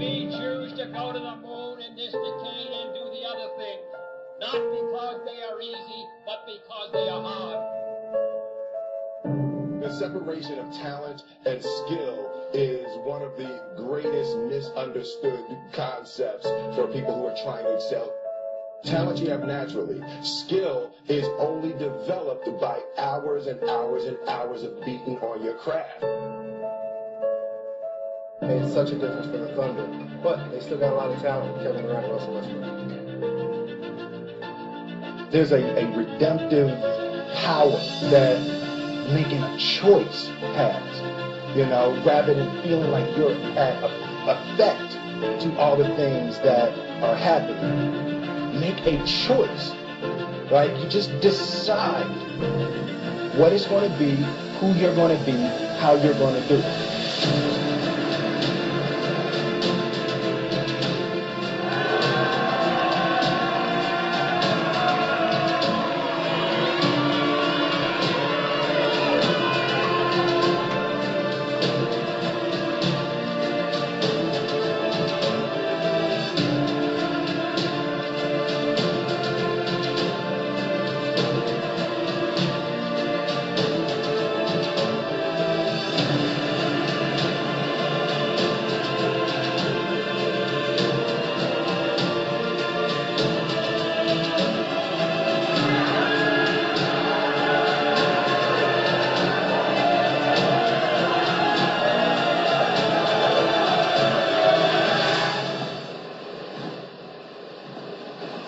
We choose to go to the moon in this decade and do the other things, not because they are easy, but because they are hard. The separation of talent and skill is one of the greatest misunderstood concepts for people who are trying to excel. Talent you have naturally. Skill is only developed by hours and hours and hours of beating on your craft. Made such a difference for the Thunder, but they still got a lot of talent with Kevin Durant and Russell Westbrook. There's a, a redemptive power that making a choice has, you know, rather than feeling like you're at a, effect to all the things that are happening. Make a choice, right? You just decide what it's going to be, who you're going to be, how you're going to do it.